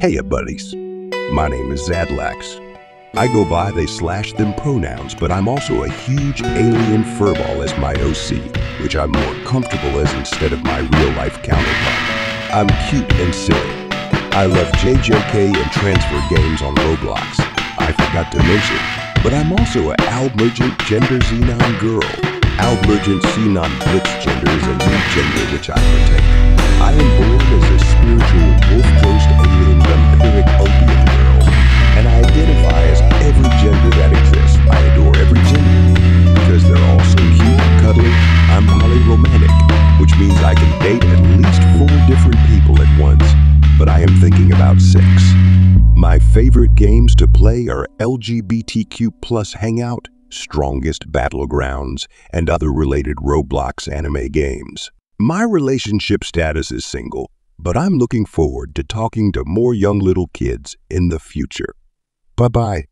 Hey, buddies. My name is Zadlax. I go by they slash them pronouns, but I'm also a huge alien furball as my OC, which I'm more comfortable as instead of my real-life counterpart. I'm cute and silly. I love JJK and transfur games on Roblox. I forgot to mention, but I'm also a Almergent Gender Xenon girl. Almergent Xenon Blitz gender is a new date at least four different people at once, but I am thinking about six. My favorite games to play are LGBTQ plus Hangout, Strongest Battlegrounds, and other related Roblox anime games. My relationship status is single, but I'm looking forward to talking to more young little kids in the future. Bye-bye.